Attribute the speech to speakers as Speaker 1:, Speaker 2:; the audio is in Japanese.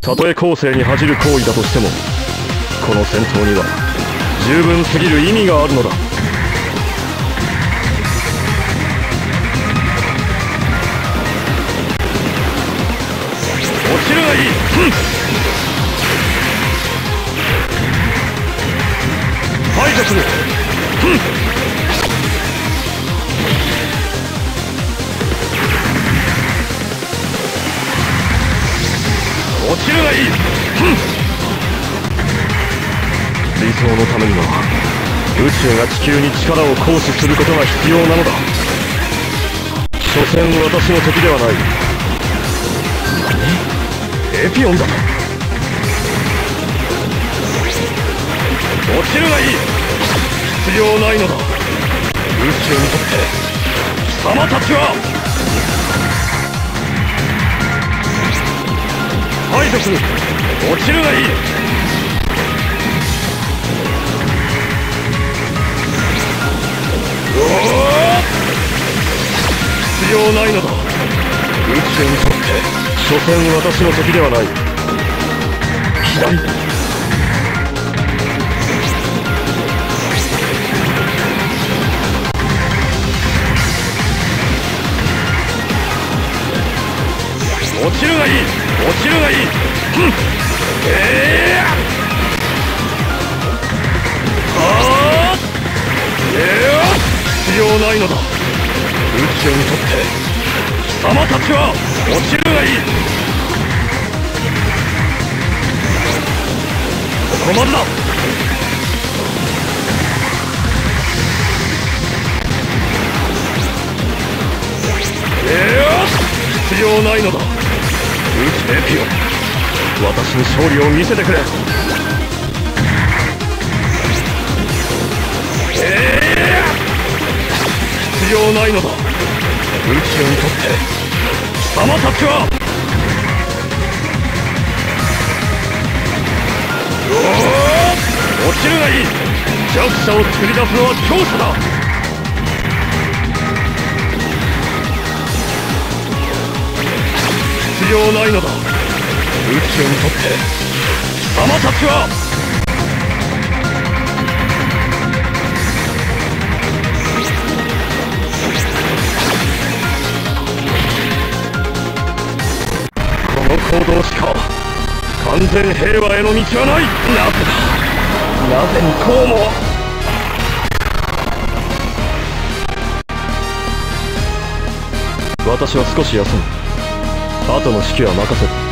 Speaker 1: たとえ後世に恥じる行為だとしてもこの戦闘には十分すぎる意味があるのだ。落ちるがいい、うん、排除する、うん。がい。い、理想のためには宇宙が地球に力を行使することが必要なのだ。所詮私の敵ではない。何エピオンだ。落ちるがいい。必要ないのだ。宇宙にとって貴様たちは排除する落ちるがいい。必要ないのだ。宇宙にとって所詮私の敵ではない。左落ちるがいい。落ちるがいい。ええああええ必要ないのだ。宇宙にとって貴様たちは落ちるがいい。ここまでだ。必要ないのだ。エピオ私に勝利を見せてくれ。えー、必要ないのだ。宇宙にとって貴様たちは。落ちるがいい。弱者を作り出すのは強者だ。要ないのだ。宇宙にとって貴様たちはこの行動しか完全平和への道はない。なぜだ？なぜにこうも私は少し休む。後の指揮は任せた